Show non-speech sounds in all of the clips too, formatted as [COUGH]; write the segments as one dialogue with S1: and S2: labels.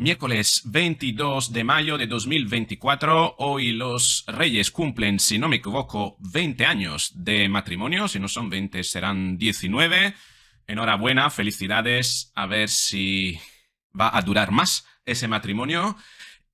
S1: Miércoles 22 de mayo de 2024, hoy los reyes cumplen, si no me equivoco, 20 años de matrimonio, si no son 20 serán 19. Enhorabuena, felicidades, a ver si va a durar más ese matrimonio.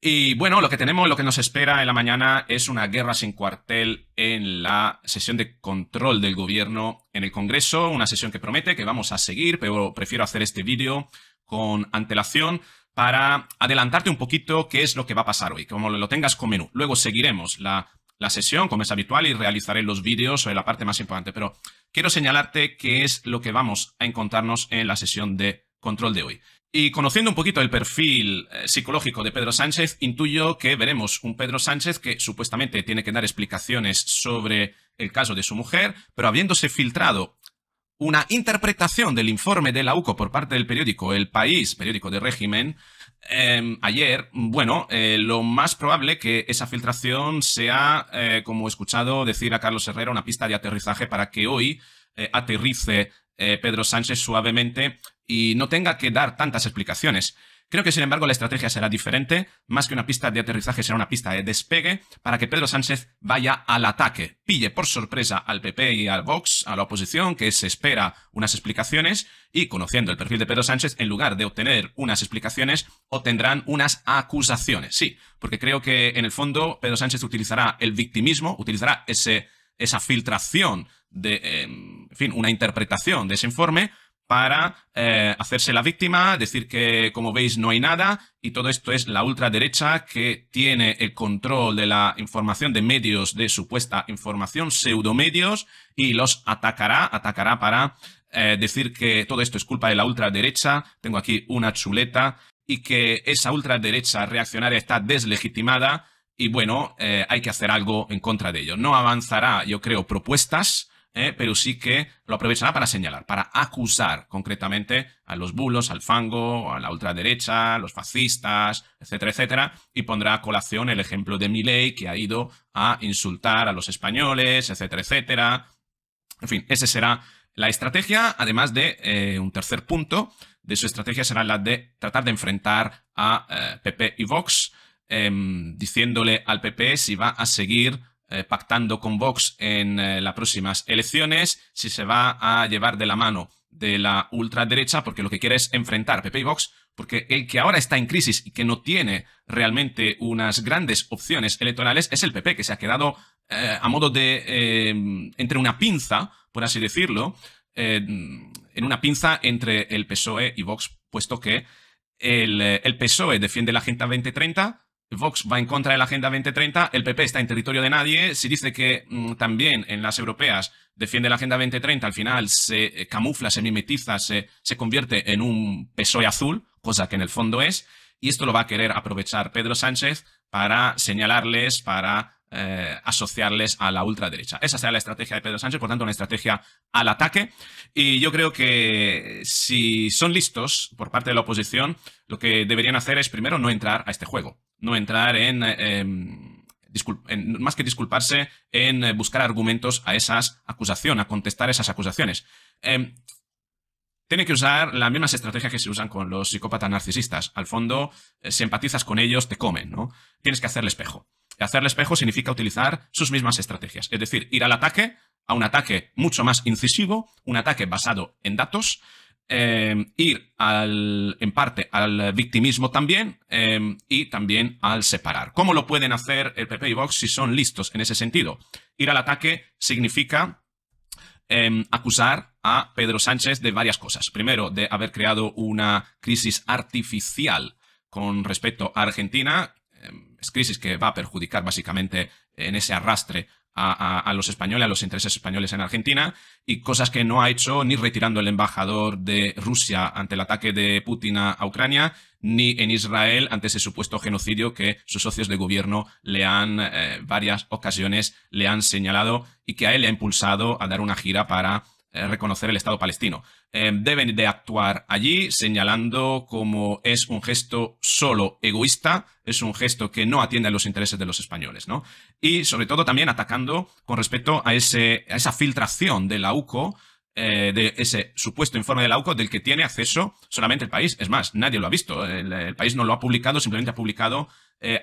S1: Y bueno, lo que tenemos, lo que nos espera en la mañana es una guerra sin cuartel en la sesión de control del gobierno en el Congreso, una sesión que promete que vamos a seguir, pero prefiero hacer este vídeo con antelación para adelantarte un poquito qué es lo que va a pasar hoy, como lo tengas con menú. Luego seguiremos la, sesión, como es habitual, y realizaré los vídeos sobre la parte más importante. Pero quiero señalarte qué es lo que vamos a encontrarnos en la sesión de control de hoy. Y conociendo un poquito el perfil eh, psicológico de Pedro Sánchez, intuyo que veremos un Pedro Sánchez que supuestamente tiene que dar explicaciones sobre el caso de su mujer, pero habiéndose filtrado una interpretación del informe de la UCO por parte del periódico El País, periódico de régimen, em, ayer, bueno, eh, lo más probable que esa filtración sea, eh, como he escuchado decir a Carlos Herrera, una pista de aterrizaje para que hoy eh, aterrice Pedro Sánchez suavemente y no tenga que dar tantas explicaciones. Creo que, sin embargo, la estrategia será diferente. Más que una pista de aterrizaje, será una pista de despegue para que Pedro Sánchez vaya al ataque, pille por sorpresa al PP y al Vox, a la oposición, que se espera unas explicaciones, y conociendo el perfil de Pedro Sánchez, en lugar de obtener unas explicaciones, obtendrán unas acusaciones. Sí, porque creo que, en el fondo, Pedro Sánchez utilizará el victimismo, utilizará ese, esa filtración de, em, en fin, una interpretación de ese informe para eh, hacerse la víctima, decir que, como veis, no hay nada, y todo esto es la ultraderecha que tiene el control de la información de medios de supuesta información, pseudomedios, y los atacará, atacará para eh, decir que todo esto es culpa de la ultraderecha, tengo aquí una chuleta, y que esa ultraderecha reaccionaria está deslegitimada, y bueno, eh, hay que hacer algo en contra de ello. No avanzará, yo creo, propuestas, ¿eh? pero sí que lo aprovechará para señalar, para acusar concretamente a los bulos, al fango, a la ultraderecha, a los fascistas, etcétera, etcétera, y pondrá a colación el ejemplo de Milley, que ha ido a insultar a los españoles, etcétera, etcétera. En fin, esa será la estrategia, además de eh, un tercer punto de su estrategia será la de tratar de enfrentar a eh, PP y Vox, em, diciéndole al PP si va a seguir eh, pactando con Vox en eh, las próximas elecciones, si se va a llevar de la mano de la ultraderecha, porque lo que quiere es enfrentar PP y Vox, porque el que ahora está en crisis y que no tiene realmente unas grandes opciones electorales es el PP, que se ha quedado eh, a modo de... entre una pinza, por así decirlo, en una pinza entre el PSOE y Vox, puesto que el, el PSOE defiende la Agenda 2030, Vox va en contra de la Agenda 2030, el PP está en territorio de nadie, si dice que mm, también en las europeas defiende la Agenda 2030, al final se eh, camufla, se mimetiza, se, se convierte en un PSOE azul, cosa que en el fondo es, y esto lo va a querer aprovechar Pedro Sánchez para señalarles, para eh, asociarles a la ultraderecha. Esa será la estrategia de Pedro Sánchez, por tanto, una estrategia al ataque. Y yo creo que si son listos por parte de la oposición, lo que deberían hacer es primero no entrar a este juego, no entrar en... Em, más que disculparse, en buscar argumentos a esas acusaciones, a contestar esas acusaciones. Eh, tiene que usar las mismas estrategias que se usan con los psicópatas narcisistas. Al fondo, eh, si empatizas con ellos, te comen, ¿no? Tienes que hacerle espejo. Hacerle espejo significa utilizar sus mismas estrategias, es decir, ir al ataque, a un ataque mucho más incisivo, un ataque basado en datos, em, ir al, en parte al victimismo también em, y también al separar. ¿Cómo lo pueden hacer el PP y Vox si son listos en ese sentido? Ir al ataque significa em, acusar a Pedro Sánchez de varias cosas. Primero, de haber creado una crisis artificial con respecto a Argentina, crisis que va a perjudicar básicamente en ese arrastre a, los españoles, a los intereses españoles en Argentina, y cosas que no ha hecho ni retirando el embajador de Rusia ante el ataque de Putin a, Ucrania, ni en Israel ante ese supuesto genocidio que sus socios de gobierno le han, eh, varias ocasiones, le han señalado y que a él le ha impulsado a dar una gira para reconocer el Estado palestino. Eh, deben de actuar allí señalando como es un gesto solo egoísta, es un gesto que no atiende a los intereses de los españoles, ¿no? Y sobre todo también atacando con respecto a, ese, a esa filtración de la UCO de ese supuesto informe de la UCO del que tiene acceso solamente el país. Es más, nadie lo ha visto. El, país no lo ha publicado, simplemente ha publicado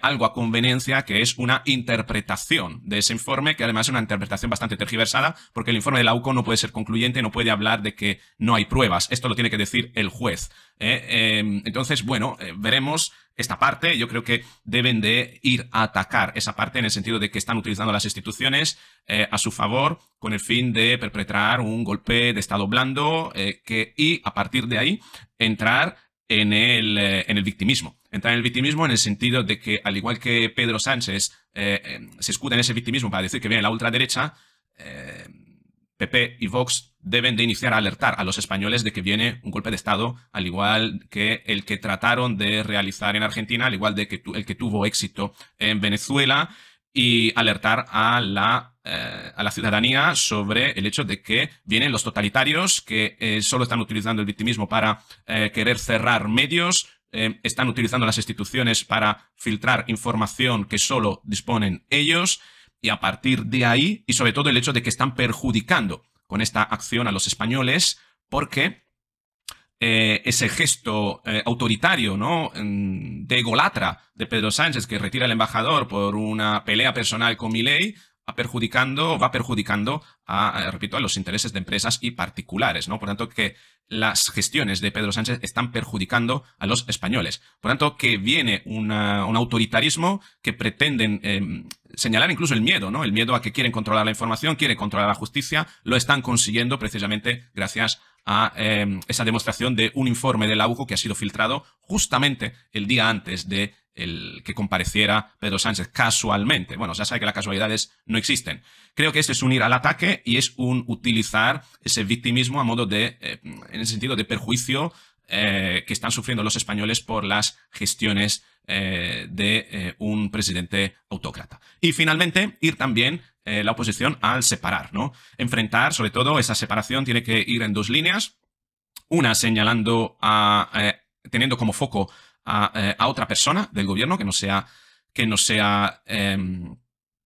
S1: algo a conveniencia que es una interpretación de ese informe, que además es una interpretación bastante tergiversada, porque el informe de la UCO no puede ser concluyente, no puede hablar de que no hay pruebas. Esto lo tiene que decir el juez. Em, entonces, bueno, veremos esta parte. Yo creo que deben de ir a atacar esa parte en el sentido de que están utilizando las instituciones eh, a su favor con el fin de perpetrar un golpe de Estado blando eh, que, y a partir de ahí entrar en el, eh, en el victimismo. Entrar en el victimismo en el sentido de que, al igual que Pedro Sánchez se escuda en ese victimismo para decir que viene la ultraderecha, PP y Vox deben de iniciar a alertar a los españoles de que viene un golpe de Estado, al igual que el que trataron de realizar en Argentina, al igual de que el que tuvo éxito en Venezuela, y alertar a la, eh, a la ciudadanía sobre el hecho de que vienen los totalitarios que eh, solo están utilizando el victimismo para eh, querer cerrar medios, están utilizando las instituciones para filtrar información que solo disponen ellos y a partir de ahí, y sobre todo el hecho de que están perjudicando con esta acción a los españoles, porque eh, ese gesto eh, autoritario, ¿no? Mm, de egolatra de Pedro Sánchez, que retira al embajador por una pelea personal con Milei, va perjudicando, va perjudicando a, repito, a los intereses de empresas y particulares, ¿no? Por tanto, que las gestiones de Pedro Sánchez están perjudicando a los españoles. Por tanto, que viene un autoritarismo que pretenden em, señalar incluso el miedo, ¿no? El miedo a que quieren controlar la información, quieren controlar la justicia, lo están consiguiendo precisamente gracias a em, esa demostración de un informe de la UJO que ha sido filtrado justamente el día antes de el que compareciera Pedro Sánchez casualmente. Bueno, ya sabe que las casualidades no existen. Creo que esto es un ir al ataque y es un utilizar ese victimismo a modo de, eh, en el sentido de perjuicio eh, que están sufriendo los españoles por las gestiones eh, de un presidente autócrata. Y finalmente, ir también la oposición al separar, ¿no? Enfrentar, sobre todo, esa separación tiene que ir en dos líneas. Una señalando a, teniendo como foco a, otra persona del gobierno que no sea, que no sea em,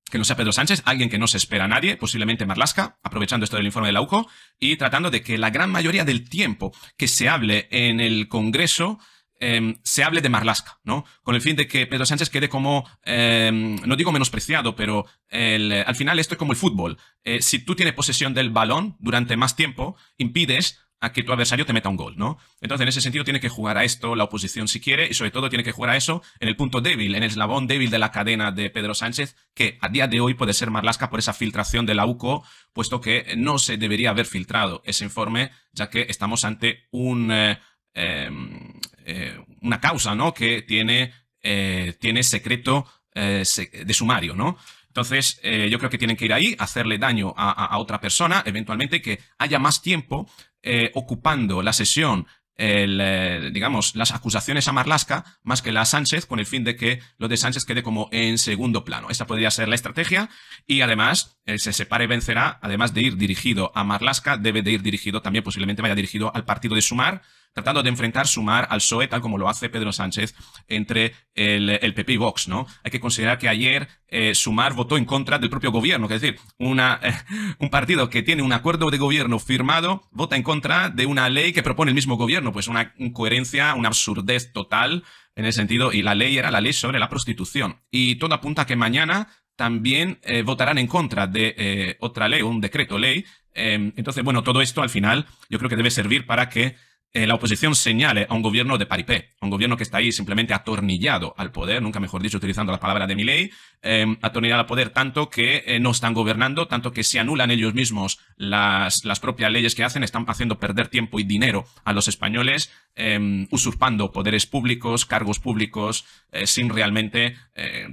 S1: que no sea Pedro Sánchez, alguien que no se espera a nadie, posiblemente Marlasca, aprovechando esto del informe de la UCO, y tratando de que la gran mayoría del tiempo que se hable en el Congreso em, se hable de Marlasca, ¿no? Con el fin de que Pedro Sánchez quede como, em, no digo menospreciado, pero al final esto es como el fútbol. Eh, si tú tienes posesión del balón durante más tiempo, impides a que tu adversario te meta un gol, ¿no? Entonces, en ese sentido, tiene que jugar a esto la oposición si quiere, y sobre todo tiene que jugar a eso en el punto débil, en el eslabón débil de la cadena de Pedro Sánchez, que a día de hoy puede ser Marlasca por esa filtración de la UCO, puesto que no se debería haber filtrado ese informe, ya que estamos ante un, eh, em, eh, una causa, ¿no? Que tiene, eh, tiene secreto de sumario, ¿no? Entonces, yo creo que tienen que ir ahí, hacerle daño a, otra persona, eventualmente que haya más tiempo eh, ocupando la sesión eh, digamos, las acusaciones a Marlasca más que la Sánchez, con el fin de que lo de Sánchez quede como en segundo plano. Esa podría ser la estrategia y además el se separe y vencerá, además de ir dirigido a Marlasca, debe de ir dirigido, también posiblemente vaya dirigido al partido de Sumar, tratando de enfrentar Sumar al PSOE, tal como lo hace Pedro Sánchez entre el, el PP y Vox, ¿no? Hay que considerar que ayer eh, Sumar votó en contra del propio gobierno, es decir, una, eh, [LAUGHS] un partido que tiene un acuerdo de gobierno firmado vota en contra de una ley que propone el mismo gobierno, pues una incoherencia, una absurdez total en el sentido, y la ley era la ley sobre la prostitución. Y todo apunta a que mañana también eh, votarán en contra de otra ley, un decreto ley. entonces, bueno, todo esto al final yo creo que debe servir para que eh, la oposición señale a un gobierno de paripé, a un gobierno que está ahí simplemente atornillado al poder, nunca mejor dicho utilizando la palabra de mi ley, em, atornillado al poder tanto que eh, no están gobernando, tanto que se anulan ellos mismos las, las propias leyes que hacen, están haciendo perder tiempo y dinero a los españoles, em, usurpando poderes públicos, cargos públicos, eh, sin realmente,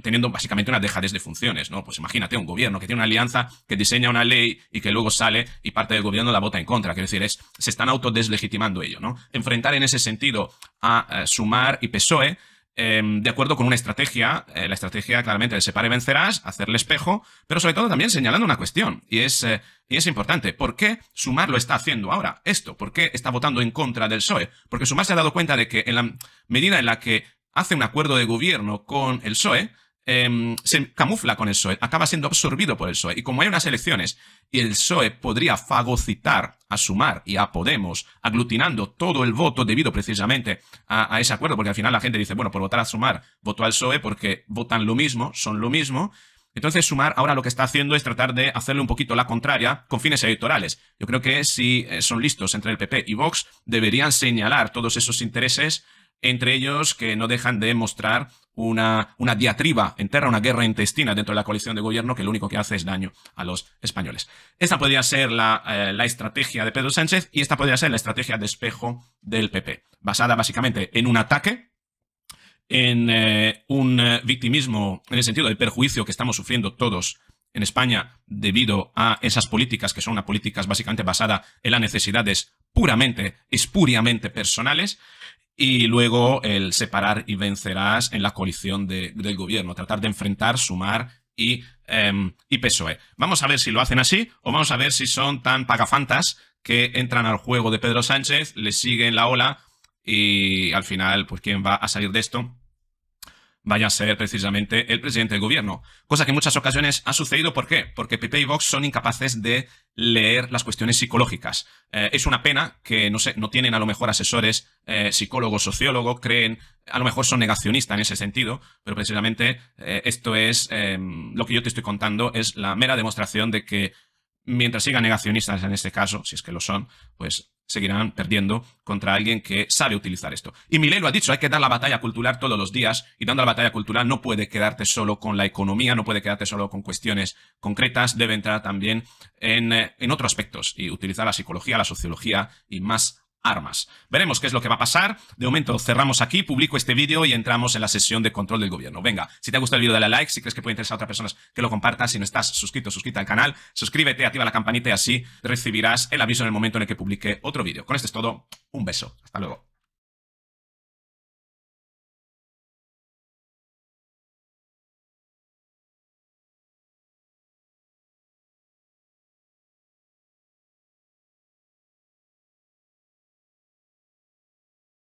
S1: teniendo básicamente una dejadez de funciones, ¿no? Pues imagínate un gobierno que tiene una alianza, que diseña una ley y que luego sale y parte del gobierno la vota en contra, quiero decir, es, se están autodeslegitimando ello, ¿no? Enfrentar en ese sentido a eh, Sumar y PSOE em, de acuerdo con una estrategia, eh, la estrategia claramente de separe vencerás, hacerle espejo, pero sobre todo también señalando una cuestión, y es, eh, y es importante. ¿Por qué Sumar lo está haciendo ahora? Esto, ¿por qué está votando en contra del PSOE? Porque Sumar se ha dado cuenta de que en la medida en la que hace un acuerdo de gobierno con el PSOE, em, se camufla con el PSOE, acaba siendo absorbido por el PSOE. Y como hay unas elecciones y el PSOE podría fagocitar a Sumar y a Podemos, aglutinando todo el voto debido precisamente a, ese acuerdo, porque al final la gente dice, bueno, por votar a Sumar, voto al PSOE porque votan lo mismo, son lo mismo, entonces, Sumar ahora lo que está haciendo es tratar de hacerle un poquito la contraria con fines electorales. Yo creo que si eh, son listos entre el PP y Vox, deberían señalar todos esos intereses, entre ellos que no dejan de mostrar una, una diatriba entera, una guerra intestina dentro de la coalición de gobierno que lo único que hace es daño a los españoles. Esta podría ser la, eh, la estrategia de Pedro Sánchez y esta podría ser la estrategia de espejo del PP, basada básicamente en un ataque en eh, un eh, victimismo en el sentido del perjuicio que estamos sufriendo todos en España debido a esas políticas que son unas políticas básicamente basadas en las necesidades puramente, espuriamente personales, y luego el separar y vencerás en la coalición del gobierno, tratar de enfrentar, sumar y, em, y PSOE. Vamos a ver si lo hacen así o vamos a ver si son tan pagafantas que entran al juego de Pedro Sánchez, le siguen la ola y al final, pues quien va a salir de esto vaya a ser precisamente el presidente del gobierno. Cosa que en muchas ocasiones ha sucedido. ¿Por qué? Porque PP y Vox son incapaces de leer las cuestiones psicológicas. Eh, es una pena que no, sé, no tienen a lo mejor asesores eh, psicólogos, sociólogos, creen, a lo mejor son negacionistas en ese sentido, pero precisamente eh, esto es, lo que yo te estoy contando, es la mera demostración de que mientras sigan negacionistas en este caso, si es que lo son, pues seguirán perdiendo contra alguien que sabe utilizar esto. Y Milei lo ha dicho, hay que dar la batalla cultural todos los días y dando la batalla cultural no puede quedarte solo con la economía, no puede quedarte solo con cuestiones concretas, debe entrar también en, eh, en otros aspectos y utilizar la psicología, la sociología y más armas. Veremos qué es lo que va a pasar. De momento cerramos aquí, publico este vídeo y entramos en la sesión de control del gobierno. Venga, si te ha gustado el vídeo dale a like, si crees que puede interesar a otras personas que lo compartas, si no estás suscrito, suscríbete al canal, suscríbete, activa la campanita y así recibirás el aviso en el momento en el que publique otro vídeo. Con esto es todo, un beso, hasta luego.